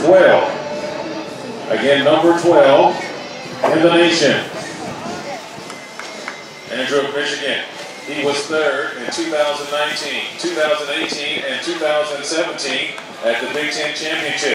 12. Again, number 12 in the nation. Andrew Michigan. He was third in 2019, 2018, and 2017 at the Big Ten Championship.